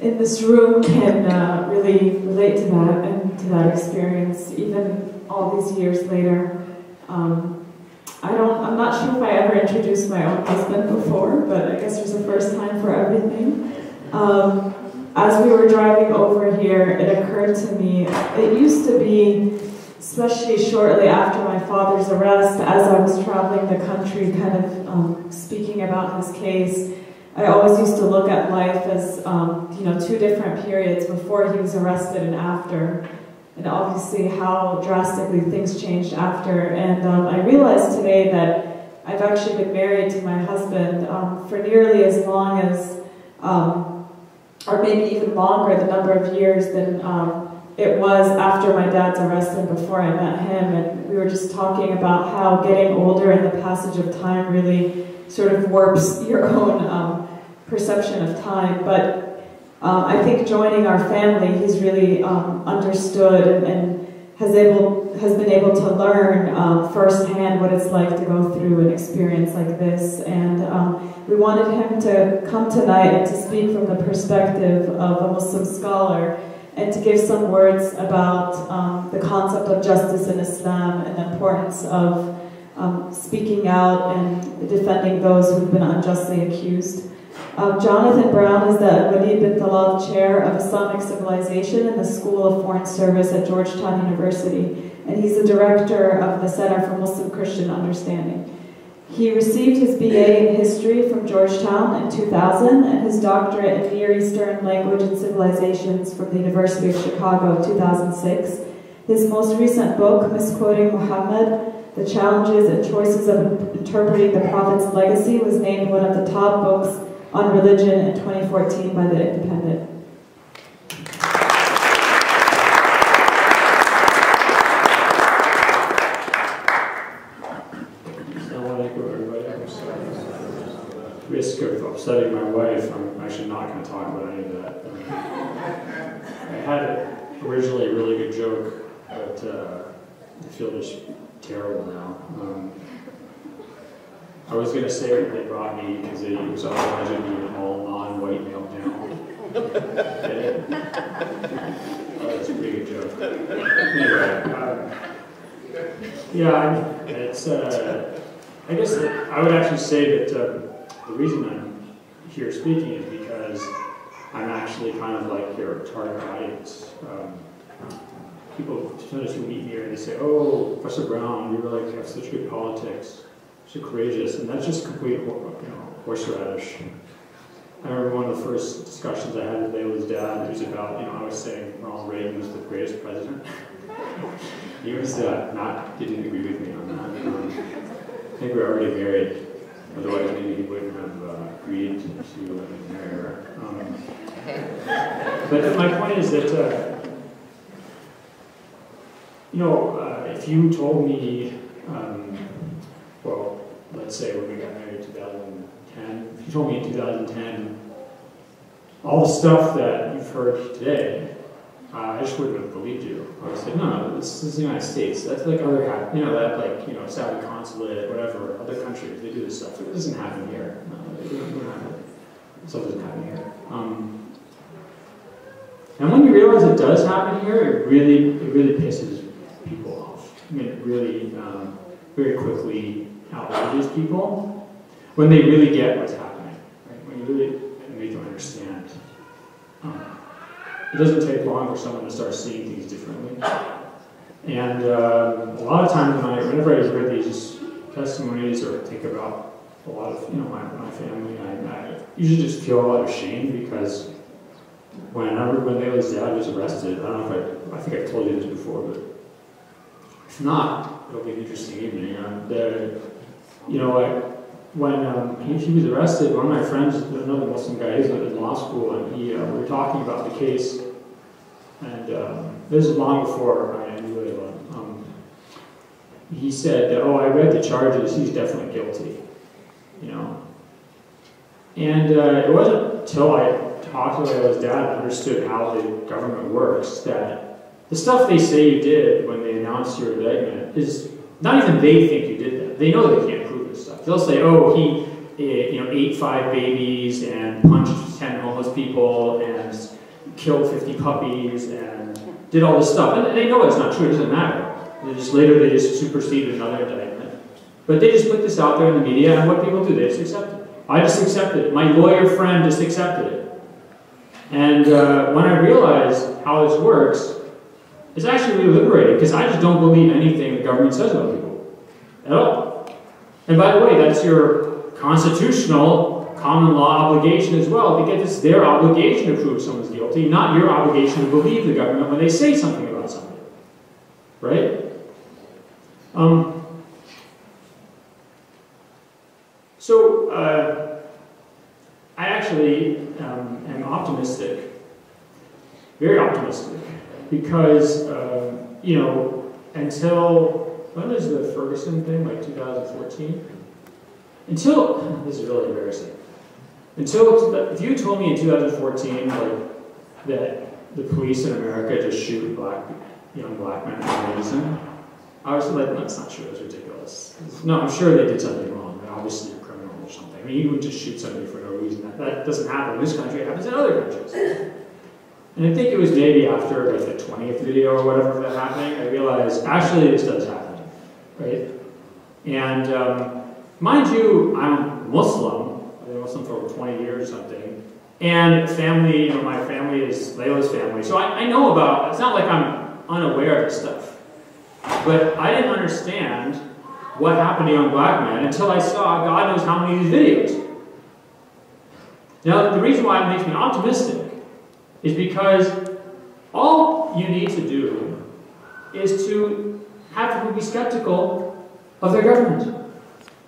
in this room can uh, really relate to that and to that experience, even all these years later. Um, I don't, I'm not sure if I ever introduced my own husband before, but I guess there's a first time for everything. Um, as we were driving over here, it occurred to me, it used to be, especially shortly after my father's arrest, as I was traveling the country, kind of um, speaking about his case, I always used to look at life as, um, you know, two different periods before he was arrested and after. And obviously how drastically things changed after. And um, I realized today that I've actually been married to my husband um, for nearly as long as, um, or maybe even longer, the number of years than um, it was after my dad's arrest and before I met him. And we were just talking about how getting older and the passage of time really sort of warps your own um, perception of time. But um, I think joining our family, he's really um, understood and, and, has able has been able to learn um, firsthand what it's like to go through an experience like this. And um, we wanted him to come tonight and to speak from the perspective of a Muslim scholar and to give some words about um, the concept of justice in Islam and the importance of um, speaking out and defending those who've been unjustly accused. Um, Jonathan Brown is the Walid bin Talal Chair of Islamic Civilization in the School of Foreign Service at Georgetown University, and he's the director of the Center for Muslim Christian Understanding. He received his BA in History from Georgetown in 2000 and his doctorate in Near Eastern Language and Civilizations from the University of Chicago in 2006. His most recent book, Misquoting Muhammad, the challenges and choices of interpreting the Prophet's legacy was named one of the top books on religion in 2014 by The Independent. risk of upsetting my wife, I'm actually not going to talk about any of that. I had originally a really good joke, but uh, I feel just terrible now. Um, I was going to say that they brought me because it was be an all non-white male? Oh, that's a pretty good joke. Anyway, um, yeah, it's. Uh, I guess I would actually say that um, the reason I'm here speaking is because I'm actually kind of like your target audience. Um, people sometimes who meet me here and they say, "Oh, Professor Brown, you really have such good politics." so courageous, and that's just complete, you know, horseradish. I remember one of the first discussions I had with Layla's dad, it was about, you know, I was saying Ronald Reagan was the greatest president. he was uh, not, he didn't agree with me on that. Um, I think we were already married, otherwise maybe he wouldn't have uh, agreed to marry her. Um, but my point is that, uh, you know, uh, if you told me, um, well, let's say when we got married in 2010, if you told me in 2010 all the stuff that you've heard today, uh, I just wouldn't have believed you. I would say, no, this, is the United States. That's like other, you know, that like, you know, Saudi consulate, whatever, other countries, they do this stuff. It doesn't happen here. No, doesn't happen. Stuff doesn't happen here. Um, and when you realize it does happen here, it really, it really pisses people off. I mean, it really, um, very quickly outrages people when they really get what's happening, right? when you really make them understand. Um, it doesn't take long for someone to start seeing things differently. And uh, a lot of times when I, whenever I read these testimonies or think about a lot of you know my, my family, I, I usually just feel a lot of shame because when I when Layla's dad was arrested, I don't know if I, I think I've told you this before, but if not, it'll be an interesting evening. Um, the, you know, I, when um, he, was arrested, one of my friends, another Muslim guy, he's in law school, and he, uh, we were talking about the case, and um, this is long before I knew it. Um, he said, that, "Oh, I read the charges. He's definitely guilty." You know, and uh, it wasn't until I talked to his dad and understood how the government works that the stuff they say you did when they announced your indictment is not even they think you did that. They know they can't prove this stuff. They'll say, oh, he eh, you know, ate five babies and punched 10 homeless people and killed 50 puppies and did all this stuff. And they know it's not true, it doesn't matter. They just later they just superseded another indictment. But they just put this out there in the media, and what people do, they just accept it. I just accepted it. My lawyer friend just accepted it. And uh, when I realized how this works, it's actually really liberating because I just don't believe anything the government says about people at all. And by the way, that's your constitutional common law obligation as well because it's their obligation to prove someone's guilty, not your obligation to believe the government when they say something about something. Right? Um, so, uh, I actually um, am optimistic, very optimistic, because, uh, you know, until, when was the Ferguson thing, like 2014? Until, this is really embarrassing. Until, if you told me in 2014, like, that the police in America just shoot black, young black men for no reason, I was like, that's not true, it's ridiculous. No, I'm sure they did something wrong, but obviously you're criminal or something. I mean, you would just shoot somebody for no reason. That, that doesn't happen in this country, it happens in other countries. And I think it was maybe after like the 20th video or whatever that happening, I realized actually this does happen, right? And um, mind you, I'm Muslim. I've been Muslim for over 20 years or something. And family, you know, my family is Layla's family. So I, I know about, it's not like I'm unaware of this stuff. But I didn't understand what happened to young black men until I saw God knows how many of these videos. Now, the reason why it makes me optimistic is because all you need to do is to have people be skeptical of their government.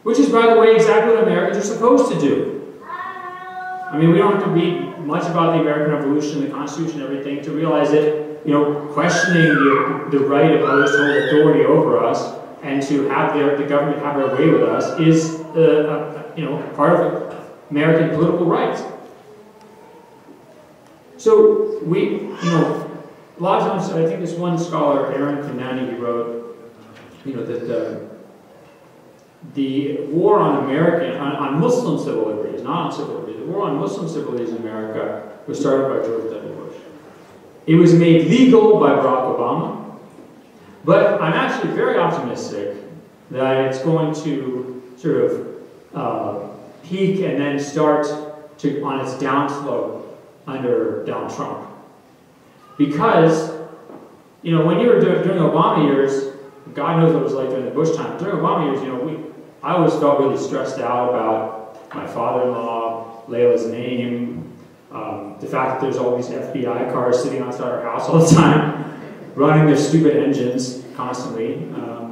Which is, by the way, exactly what Americans are supposed to do. I mean, we don't have to read much about the American Revolution, the Constitution, everything to realize that you know, questioning the, the right of others to hold authority over us and to have their, the government have their way with us is, uh, uh, you know, part of American political rights. So we, you know, a lot of times, I think this one scholar, Arun Kundnani, he wrote, you know, that the, the war on American, on, on Muslim civil liberties, not on civil liberties, the war on Muslim civil liberties in America was started by George W. Bush. It was made legal by Barack Obama, but I'm actually very optimistic that it's going to sort of uh, peak and then start to on its downslope under Donald Trump. Because, you know, when you were doing, during Obama years, God knows what it was like during the Bush time. During Obama years, you know, we, I always felt really stressed out about my father-in-law, Layla's name, um, the fact that there's all these FBI cars sitting outside our house all the time, running their stupid engines constantly, um,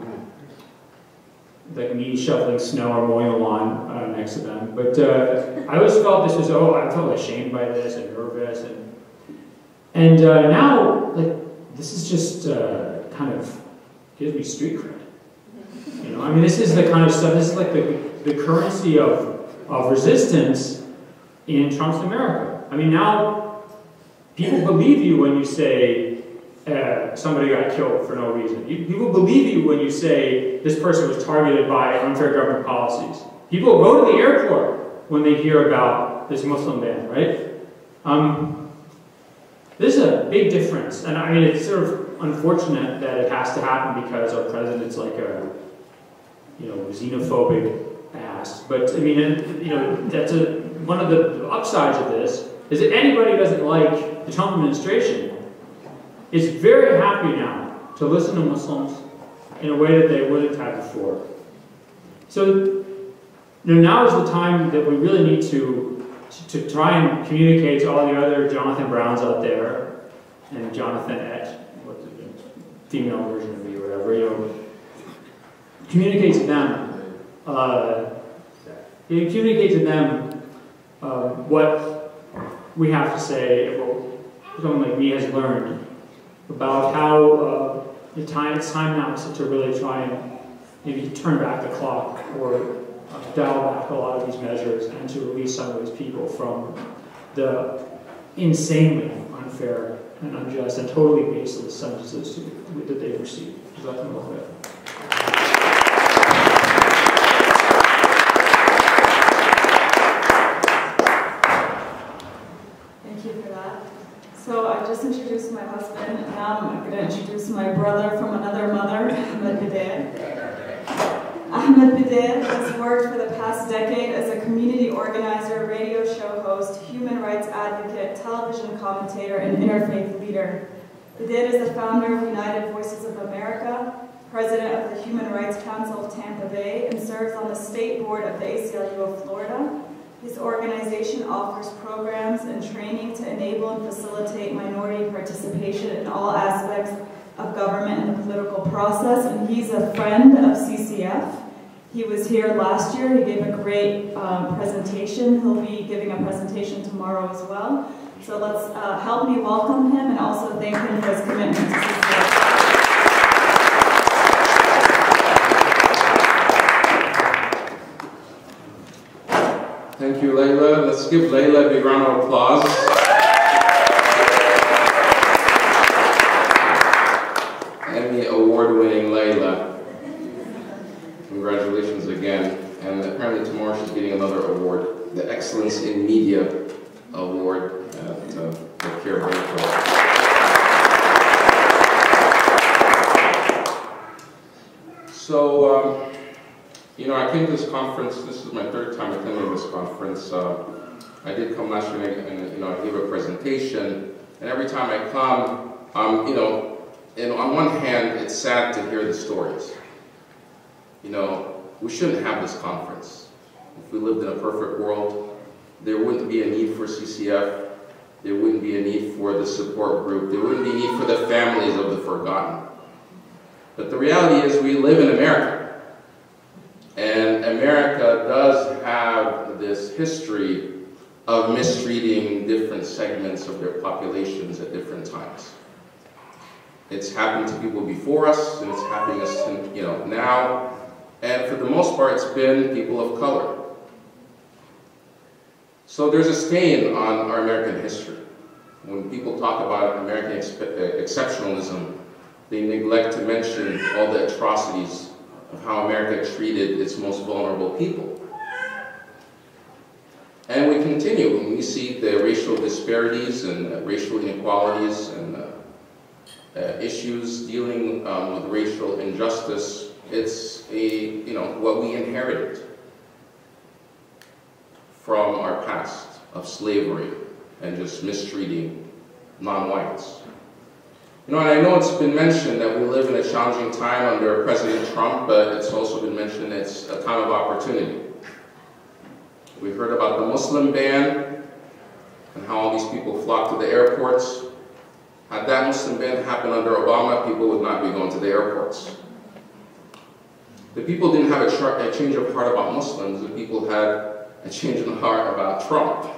like me shoveling snow or mowing the lawn uh, next to them. But uh, I always felt this was, oh, I felt ashamed by this and nervous. And, and uh, now, like, this is just uh, kind of gives me street cred. You know, I mean, this is the kind of stuff, this is like the, the currency of, of resistance in Trump's America. I mean, now people believe you when you say uh, somebody got killed for no reason. You, people believe you when you say this person was targeted by unfair government policies. People go to the airport when they hear about this Muslim ban, right? Um, this is a big difference. And I mean, it's sort of unfortunate that it has to happen because our president's like a, you know, xenophobic ass. But I mean, you know, that's a, one of the upsides of this is that anybody doesn't like the Trump administration is very happy now to listen to Muslims in a way that they wouldn't have before. So you know, now is the time that we really need to, to try and communicate to all the other Jonathan Browns out there and Jonathan Et, female version of me or whatever, you know, communicate to them, uh, communicate to them uh, what we have to say what someone like me has learned about how uh, the time, it's time now to really try and maybe turn back the clock or uh, dial back a lot of these measures and to release some of these people from the insanely unfair and unjust and totally baseless sentences that they've received. Just let them look at. So I just introduced my husband, and now I'm going to introduce my brother from another mother, Ahmed Bedier. Ahmed Bedier has worked for the past decade as a community organizer, radio show host, human rights advocate, television commentator, and interfaith leader. Bedier is the founder of United Voices of America, president of the Human Rights Council of Tampa Bay, and serves on the state board of the ACLU of Florida. Organization offers programs and training to enable and facilitate minority participation in all aspects of government and the political process, and he's a friend of CCF. He was here last year. He gave a great um, presentation. He'll be giving a presentation tomorrow as well. So let's uh, help me welcome him and also thank him for his commitment to CCF. Thank you, Layla. Let's give Layla a big round of applause. Emmy award-winning Layla. Congratulations again. And apparently tomorrow she's getting another award, the Excellence in Media Award at uh, the CAIR So, um, you know, I came to this conference, this is my third time attending this conference. Uh, I did come last year and, you know, I gave a presentation, and every time I come, um, you know, and on one hand, it's sad to hear the stories. You know, we shouldn't have this conference. If we lived in a perfect world, there wouldn't be a need for CCF, there wouldn't be a need for the support group, there wouldn't be a need for the families of the forgotten. But the reality is we live in America. And America does have this history of mistreating different segments of their populations at different times. It's happened to people before us, and it's happening us you know, now. And for the most part, it's been people of color. So there's a stain on our American history. When people talk about American ex uh, exceptionalism, they neglect to mention all the atrocities of how America treated its most vulnerable people. And we continue, when we see the racial disparities and uh, racial inequalities and uh, uh, issues dealing um, with racial injustice, it's a, you know, what we inherited from our past of slavery and just mistreating non-whites. You know, and I know it's been mentioned that we live in a challenging time under President Trump, but it's also been mentioned it's a time of opportunity. We heard about the Muslim ban and how all these people flocked to the airports. Had that Muslim ban happened under Obama, people would not be going to the airports. The people didn't have a, a change of heart about Muslims, the people had a change of heart about Trump.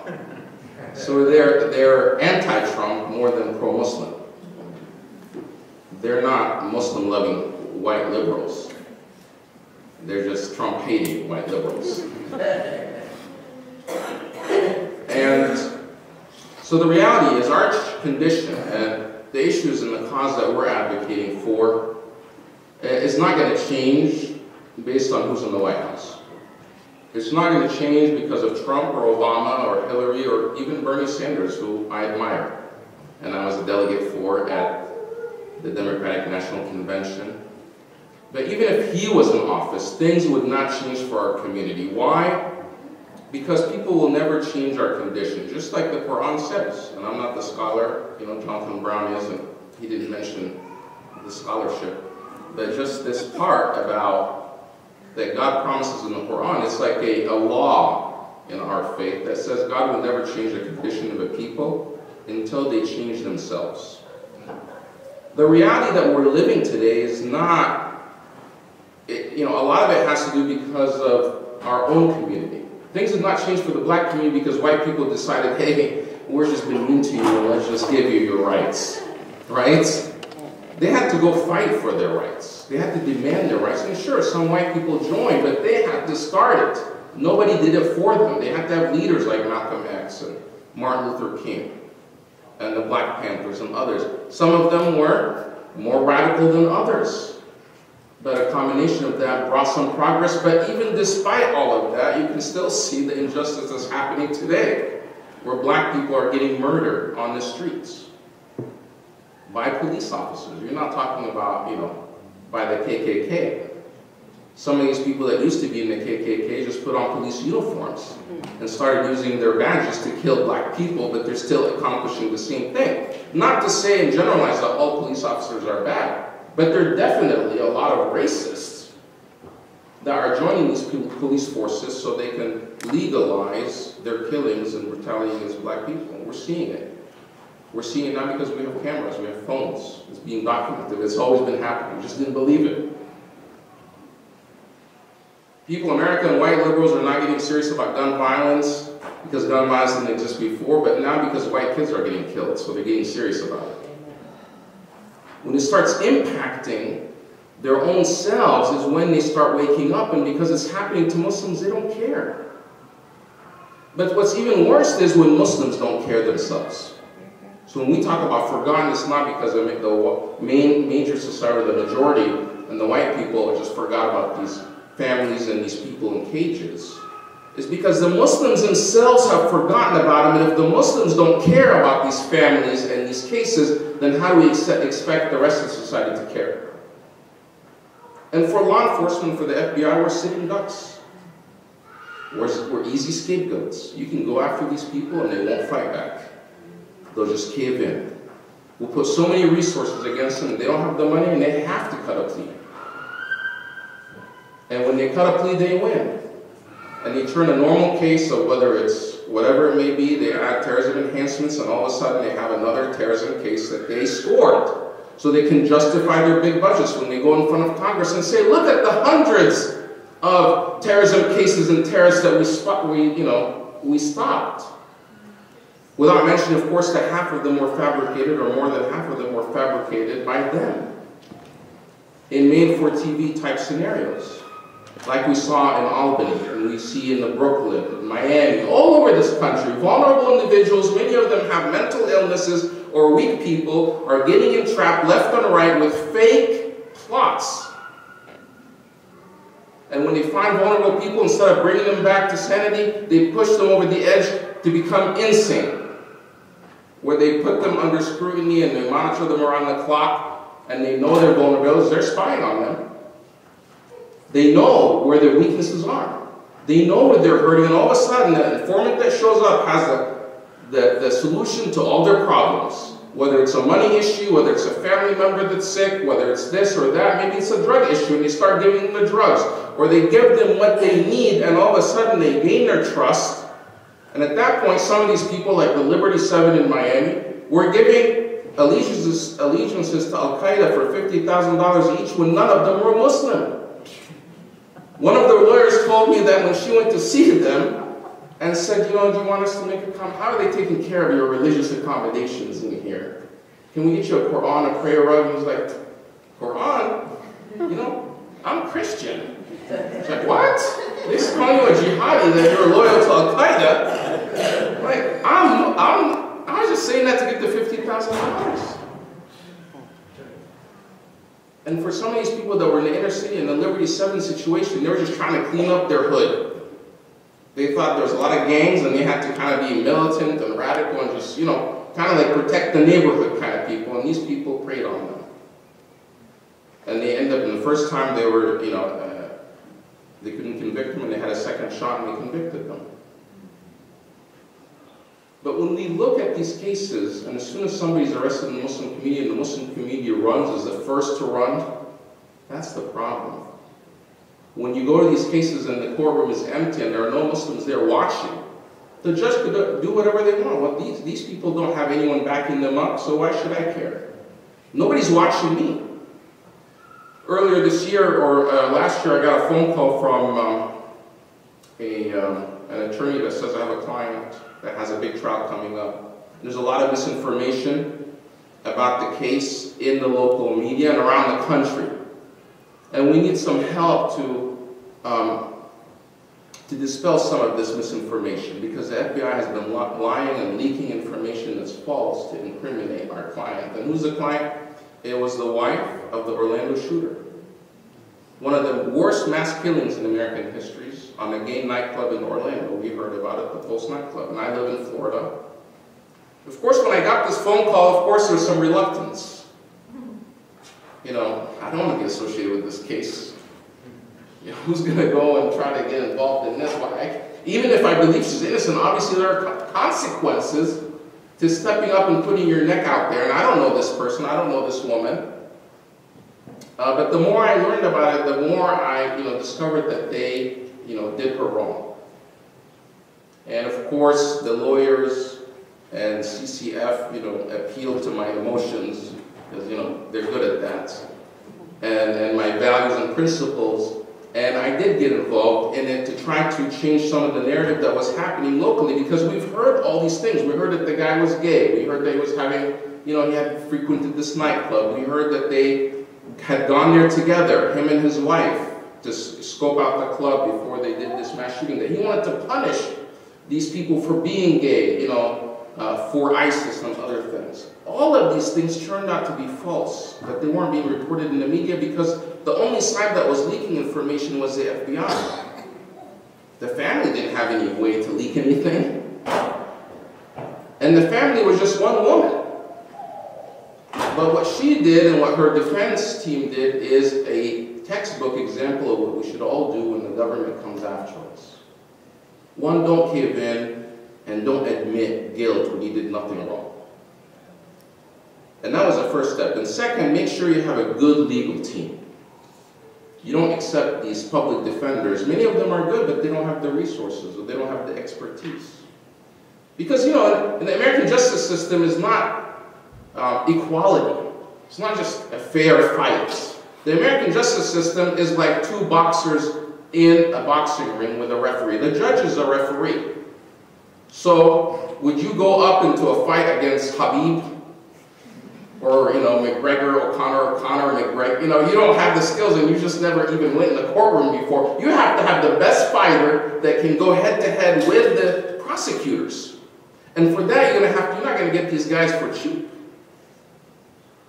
So they're, they're anti-Trump more than pro-Muslim they're not Muslim-loving white liberals. They're just Trump-hating white liberals. and so the reality is our condition and the issues and the cause that we're advocating for eh, is not going to change based on who's in the White House. It's not going to change because of Trump or Obama or Hillary or even Bernie Sanders, who I admire. And I was a delegate for at the Democratic National Convention. But even if he was in office, things would not change for our community. Why? Because people will never change our condition, just like the Quran says. And I'm not the scholar, you know, Jonathan Brown isn't, he didn't mention the scholarship. But just this part about that God promises in the Quran, it's like a, a law in our faith that says God will never change the condition of a people until they change themselves. The reality that we're living today is not, it, you know, a lot of it has to do because of our own community. Things have not changed for the black community because white people decided, hey, we're just being mean to you let's just give you your rights, right? They had to go fight for their rights. They had to demand their rights. And sure, some white people joined, but they had to start it. Nobody did it for them. They had to have leaders like Malcolm X and Martin Luther King and the Black Panthers and others. Some of them were more radical than others. But a combination of that brought some progress. But even despite all of that, you can still see the injustice that's happening today, where black people are getting murdered on the streets. by police officers. You're not talking about, you know, by the KKK. Some of these people that used to be in the KKK just put on police uniforms and started using their badges to kill black people, but they're still accomplishing the same thing. Not to say and generalize that all police officers are bad, but there are definitely a lot of racists that are joining these police forces so they can legalize their killings and brutality against black people. We're seeing it. We're seeing it not because we have cameras, we have phones. It's being documented. It's always been happening. We just didn't believe it. People, American white liberals, are not getting serious about gun violence because gun violence didn't exist before, but now because white kids are getting killed, so they're getting serious about it. When it starts impacting their own selves is when they start waking up, and because it's happening to Muslims, they don't care. But what's even worse is when Muslims don't care themselves. So when we talk about forgotten, it's not because the main major society, the majority, and the white people just forgot about these families and these people in cages. It's because the Muslims themselves have forgotten about them, and if the Muslims don't care about these families and these cases, then how do we expect the rest of society to care? And for law enforcement, for the FBI, we're sitting ducks. We're, we're easy scapegoats. You can go after these people and they won't fight back. They'll just cave in. We'll put so many resources against them, they don't have the money and they have to cut a plea. And when they cut a plea, they win. And they turn a normal case of whether it's whatever it may be, they add terrorism enhancements, and all of a sudden they have another terrorism case that they scored. So they can justify their big budgets when they go in front of Congress and say, look at the hundreds of terrorism cases and terrorists that we, we, you know, we stopped. Without mentioning, of course, that half of them were fabricated, or more than half of them were fabricated by them in made-for-TV type scenarios like we saw in Albany, and we see in the Brooklyn, Miami, all over this country. Vulnerable individuals, many of them have mental illnesses or weak people, are getting entrapped left and right with fake plots. And when they find vulnerable people, instead of bringing them back to sanity, they push them over the edge to become insane. Where they put them under scrutiny and they monitor them around the clock, and they know their vulnerabilities, they're spying on them. They know where their weaknesses are. They know where they're hurting, and all of a sudden, the informant that shows up has the, the, the solution to all their problems. Whether it's a money issue, whether it's a family member that's sick, whether it's this or that, maybe it's a drug issue, and they start giving them the drugs. Or they give them what they need, and all of a sudden they gain their trust. And at that point, some of these people, like the Liberty 7 in Miami, were giving allegiances, allegiances to Al Qaeda for $50,000 each when none of them were Muslim. One of the lawyers told me that when she went to see them and said, you know, do you want us to make a comment? How are they taking care of your religious accommodations in here? Can we get you a Quran, a prayer rug? He was like, Quran? You know, I'm Christian. It's like, what? They calling you a jihadi that you're loyal to Al Qaeda. Like, I'm, I'm, I was just saying that to get the $15,000. And for some of these people that were in the inner city in the Liberty 7 situation, they were just trying to clean up their hood. They thought there was a lot of gangs and they had to kind of be militant and radical and just, you know, kind of like protect the neighborhood kind of people. And these people preyed on them. And they end up, in the first time they were, you know, uh, they couldn't convict them and they had a second shot and they convicted them. But when we look at these cases, and as soon as somebody's arrested in the Muslim community and the Muslim community runs as the first to run, that's the problem. When you go to these cases and the courtroom is empty and there are no Muslims there watching, the judge could do whatever they want. Well, these, these people don't have anyone backing them up, so why should I care? Nobody's watching me. Earlier this year, or uh, last year, I got a phone call from um, a, um, an attorney that says I have a client that has a big trial coming up. There's a lot of misinformation about the case in the local media and around the country. And we need some help to, um, to dispel some of this misinformation because the FBI has been lying and leaking information that's false to incriminate our client. And who's the client? It was the wife of the Orlando shooter. One of the worst mass killings in American history on a gay nightclub in Orlando. We heard about it, the Pulse nightclub, and I live in Florida. Of course, when I got this phone call, of course, there was some reluctance. you know, I don't want to be associated with this case. You know, who's going to go and try to get involved in this? Why? Even if I believe she's innocent, obviously there are consequences to stepping up and putting your neck out there. And I don't know this person, I don't know this woman. Uh, but the more I learned about it, the more I, you know, discovered that they, you know, did her wrong. And of course, the lawyers and CCF, you know, appealed to my emotions because, you know, they're good at that. And, and my values and principles. And I did get involved in it to try to change some of the narrative that was happening locally because we've heard all these things. We heard that the guy was gay. We heard that he was having, you know, he had frequented this nightclub. We heard that they had gone there together, him and his wife, to scope out the club before they did this mass shooting. That he wanted to punish these people for being gay, you know, uh, for ISIS and other things. All of these things turned out to be false, that they weren't being reported in the media because the only side that was leaking information was the FBI. The family didn't have any way to leak anything. And the family was just one woman. But what she did and what her defense team did is a textbook example of what we should all do when the government comes after us. One, don't give in and don't admit guilt when you did nothing wrong. And that was the first step. And second, make sure you have a good legal team. You don't accept these public defenders. Many of them are good, but they don't have the resources or they don't have the expertise. Because, you know, the American justice system is not uh, equality. It's not just a fair fight. The American justice system is like two boxers in a boxing ring with a referee. The judge is a referee. So, would you go up into a fight against Khabib Or, you know, McGregor, O'Connor, O'Connor, McGregor. You know, you don't have the skills and you just never even went in the courtroom before. You have to have the best fighter that can go head to head with the prosecutors. And for that, you're gonna have you're not gonna get these guys for cheap.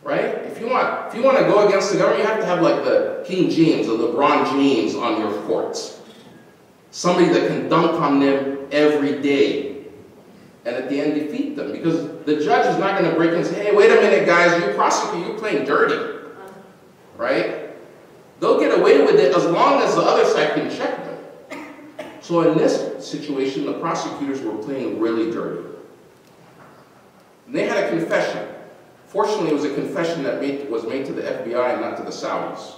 Right? If you want if you want to go against the government, you have to have like the King James or the LeBron James on your courts. Somebody that can dunk on them every day and at the end defeat them. Because the judge is not going to break and say, hey, wait a minute, guys, you prosecute, you're playing dirty. Right? They'll get away with it as long as the other side can check them. So in this situation, the prosecutors were playing really dirty. And they had a confession. Fortunately, it was a confession that made, was made to the FBI and not to the Saudis.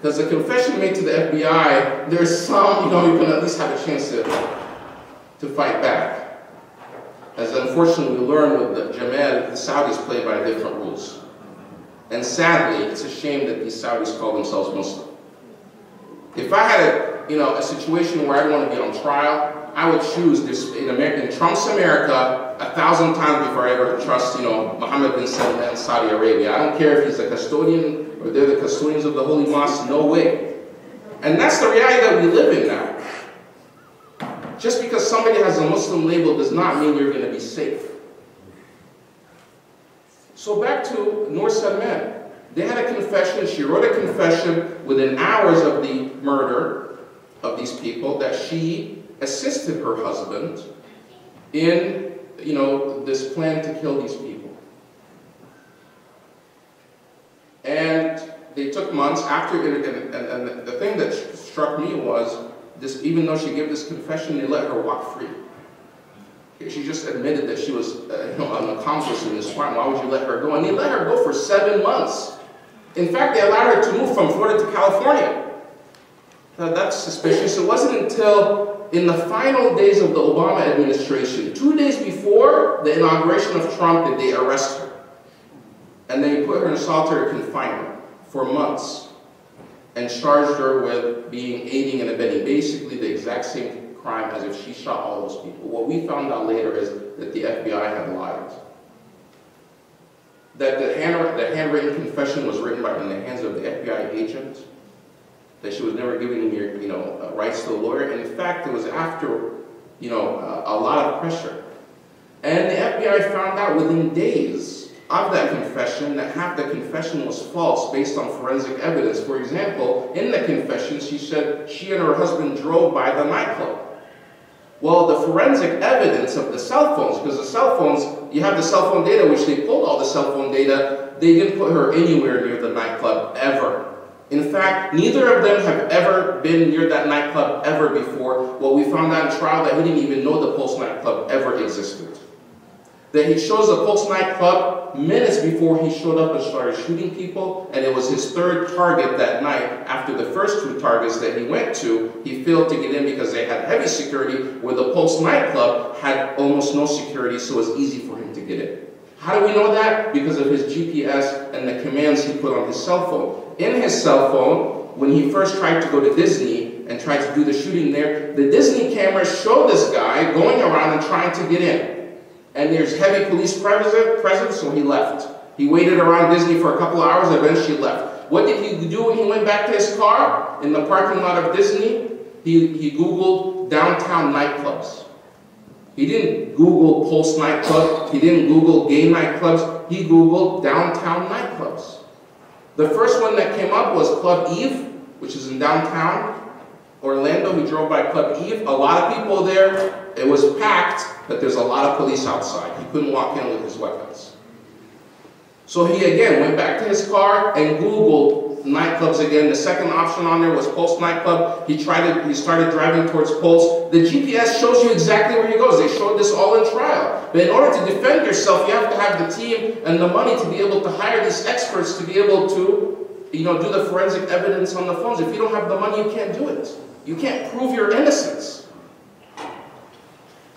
Because the confession made to the FBI, there's some, you know, you can at least have a chance to to fight back. As unfortunately we learned with the Jamal, the Saudis play by different rules. And sadly, it's a shame that these Saudis call themselves Muslim. If I had a, you know, a situation where I want to be on trial, I would choose this in, America, in Trump's America a thousand times before I ever trust, you know, Mohammed bin Salman, Saudi Arabia. I don't care if he's a custodian or they're the custodians of the Holy Mosque, no way. And that's the reality that we live in now. Just because somebody has a Muslim label does not mean you're going to be safe. So back to Noor Salman. They had a confession. She wrote a confession within hours of the murder of these people that she assisted her husband in, you know, this plan to kill these people. And they took months after it, and, and, and the thing that struck me was this, even though she gave this confession, they let her walk free. She just admitted that she was uh, you know, an accomplice in this crime. Why would you let her go? And they let her go for seven months. In fact, they allowed her to move from Florida to California. Now, that's suspicious. It wasn't until in the final days of the Obama administration, two days before the inauguration of Trump, that they arrest her. And they put her in solitary confinement for months and charged her with being aiding and abetting, basically the exact same crime as if she shot all those people. What we found out later is that the FBI had lied. That the, hand, the handwritten confession was written by in the hands of the FBI agent, that she was never given you know, uh, rights to a lawyer, and in fact, it was after you know, uh, a lot of pressure. And the FBI found out within days of that confession that half the confession was false based on forensic evidence. For example, in the confession, she said she and her husband drove by the nightclub. Well, the forensic evidence of the cell phones, because the cell phones, you have the cell phone data, which they pulled all the cell phone data they didn't put her anywhere near the nightclub ever. In fact, neither of them have ever been near that nightclub ever before. What we found out in trial that he didn't even know the Pulse nightclub ever existed. That he shows the Pulse nightclub minutes before he showed up and started shooting people, and it was his third target that night. After the first two targets that he went to, he failed to get in because they had heavy security, where the Pulse nightclub had almost no security, so it was easy for him to get in. How do we know that? Because of his GPS and the commands he put on his cell phone. In his cell phone, when he first tried to go to Disney and tried to do the shooting there, the Disney cameras showed this guy going around and trying to get in. And there's heavy police presence, so he left. He waited around Disney for a couple of hours, eventually left. What did he do when he went back to his car in the parking lot of Disney? He, he Googled downtown nightclubs. He didn't Google Pulse nightclub. He didn't Google gay nightclubs. He Googled downtown nightclubs. The first one that came up was Club Eve, which is in downtown Orlando. He drove by Club Eve. A lot of people there. It was packed, but there's a lot of police outside. He couldn't walk in with his weapons. So he again went back to his car and Googled nightclubs again. The second option on there was Pulse nightclub. He tried it, he started driving towards Pulse. The GPS shows you exactly where he goes. They showed this all in trial. But in order to defend yourself, you have to have the team and the money to be able to hire these experts to be able to, you know, do the forensic evidence on the phones. If you don't have the money, you can't do it. You can't prove your innocence.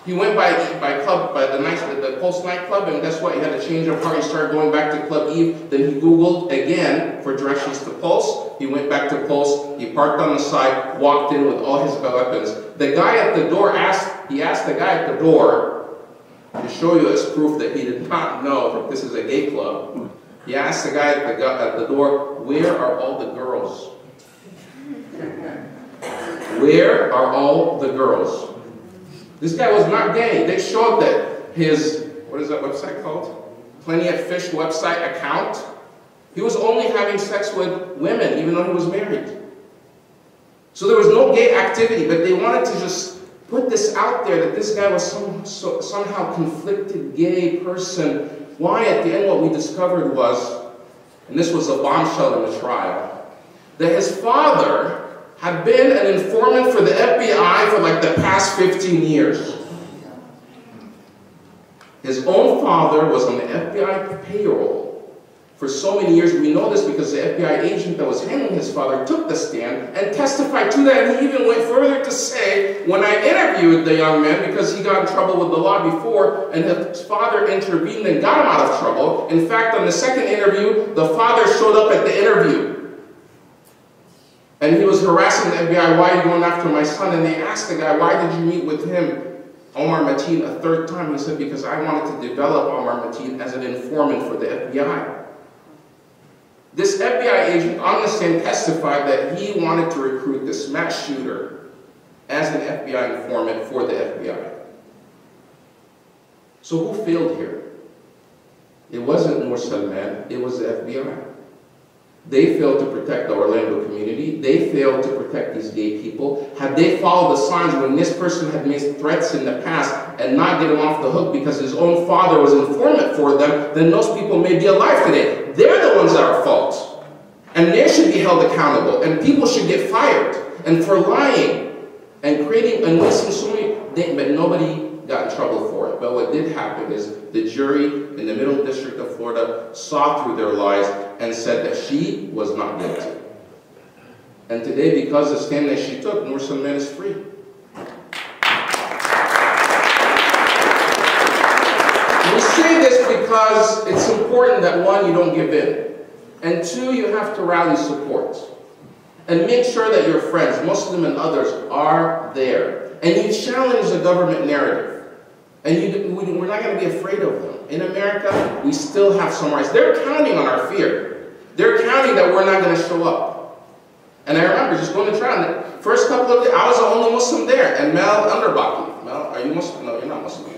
He went by by club by the night the Pulse nightclub, and guess what? He had a change of heart. He started going back to Club Eve. Then he Googled again for directions to Pulse. He went back to Pulse. He parked on the side, walked in with all his weapons. The guy at the door asked. He asked the guy at the door to show you as proof that he did not know that this is a gay club. He asked the guy at the, at the door, "Where are all the girls?" Where are all the girls? This guy was not gay. They showed that his, what is that website called? Plenty of Fish website account. He was only having sex with women, even though he was married. So there was no gay activity, but they wanted to just put this out there that this guy was some, so, somehow conflicted gay person. Why, at the end, what we discovered was, and this was a bombshell in the trial, that his father had been an informant for the FBI for like the past 15 years. His own father was on the FBI payroll for so many years. We know this because the FBI agent that was handling his father took the stand and testified to that. And he even went further to say, when I interviewed the young man, because he got in trouble with the law before, and his father intervened and got him out of trouble. In fact, on the second interview, the father showed up at the interview. And he was harassing the FBI, why are you going after my son? And they asked the guy, why did you meet with him, Omar Mateen, a third time? He said, because I wanted to develop Omar Mateen as an informant for the FBI. This FBI agent on the stand testified that he wanted to recruit this mass shooter as an FBI informant for the FBI. So who failed here? It wasn't Noor Salman, it was the FBI. They failed to protect the Orlando community. They failed to protect these gay people. Had they followed the signs when this person had made threats in the past and not get him off the hook because his own father was an informant for them, then those people may be alive today. They're the ones that are at fault. And they should be held accountable. And people should get fired. And for lying and creating a wasting so but nobody got in trouble for it. But what did happen is the jury in the Middle District of Florida saw through their lies and said that she was not guilty. And today, because the stand that she took, Noor Salman is free. We say this because it's important that one, you don't give in. And two, you have to rally support. And make sure that your friends, Muslim and others, are there. And you challenge the government narrative. And you, we're not going to be afraid of them. In America, we still have some rights. They're counting on our fear. They're counting that we're not going to show up. And I remember just going to trial. And the first couple of days, I was the only Muslim there. And Mel Underbaki. Mel, are you Muslim? No, you're not Muslim.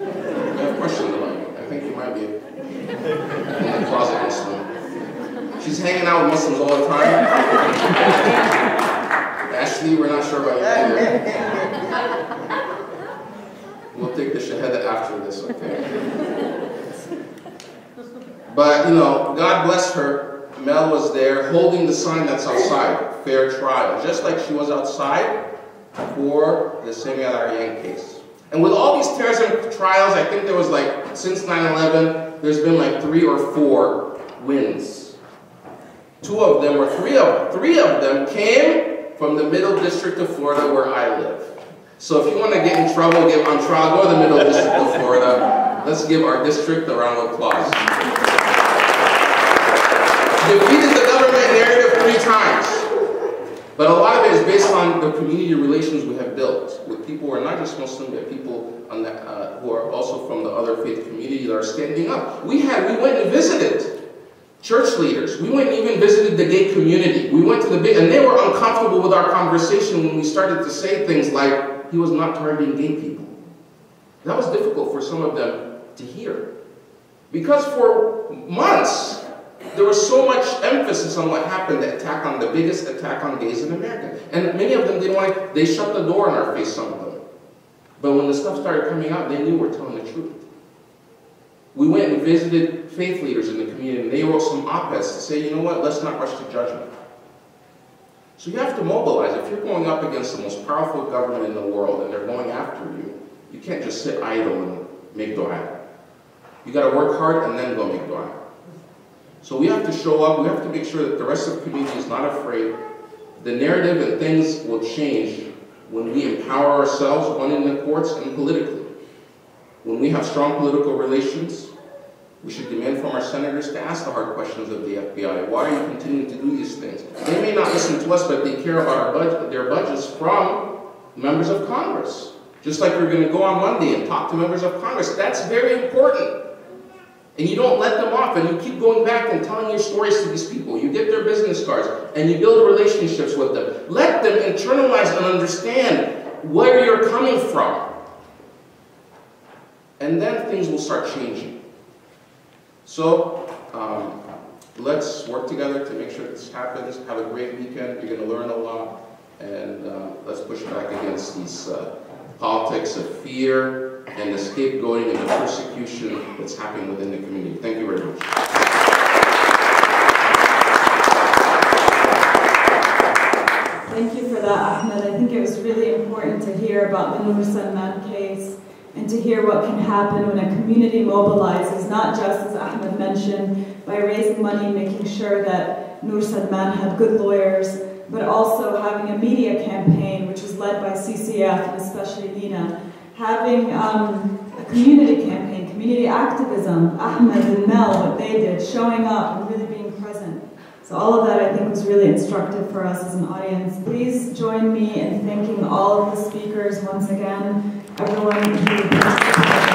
I have questions about you. I think you might be a closet Muslim. She's hanging out with Muslims all the time. Ashley, we're not sure about you. We'll take the shahada after this, okay? But, you know, God bless her. Mel was there holding the sign that's outside, fair trial, just like she was outside for the Semi Al case. And with all these terrorism trials, I think there was like, since 9-11, there's been like three or four wins. Two of them, or three of, three of them came from the middle district of Florida where I live. So if you want to get in trouble, get on trial, go to the middle district of Florida. Let's give our district a round of applause. Defeated the government narrative three times. But a lot of it is based on the community relations we have built with people who are not just Muslim, but people the, uh, who are also from the other faith community that are standing up. We had, we went and visited church leaders. We went and even visited the gay community. We went to the big, and they were uncomfortable with our conversation when we started to say things like, he was not targeting gay people. That was difficult for some of them to hear. Because for months, there was so much emphasis on what happened, the attack on the biggest attack on gays in America. And many of them didn't want they shut the door on our face, some of them. But when the stuff started coming out, they knew we we're telling the truth. We went and visited faith leaders in the community, and they wrote some op-eds to say, you know what, let's not rush to judgment. So you have to mobilize. If you're going up against the most powerful government in the world and they're going after you, you can't just sit idle and make dua. You got to work hard and then go make dua. So we have to show up. We have to make sure that the rest of the community is not afraid. The narrative and things will change when we empower ourselves, one in the courts and politically. When we have strong political relations, we should demand from our senators to ask the hard questions of the FBI. Why are you continuing to do these things? They may not listen to us, but they care about budget, their budgets from members of Congress. Just like we're going to go on Monday and talk to members of Congress. That's very important. And you don't let them off, and you keep going back and telling your stories to these people. You get their business cards, and you build relationships with them. Let them internalize and understand where you're coming from. And then things will start changing. So, um, let's work together to make sure this happens. Have a great weekend. You're going to learn a lot. And uh, let's push back against these uh, politics of fear, and the scapegoating and the persecution that's happening within the community. Thank you very much. Thank you for that, Ahmed. I think it was really important to hear about the Noor Salman case and to hear what can happen when a community mobilizes, not just, as Ahmed mentioned, by raising money, making sure that Noor Salman had good lawyers, but also having a media campaign, which was led by CCF and especially Nina, having um, a community campaign, community activism, Ahmed and Mel, what they did, showing up and really being present. So all of that I think was really instructive for us as an audience. Please join me in thanking all of the speakers once again, Everyone,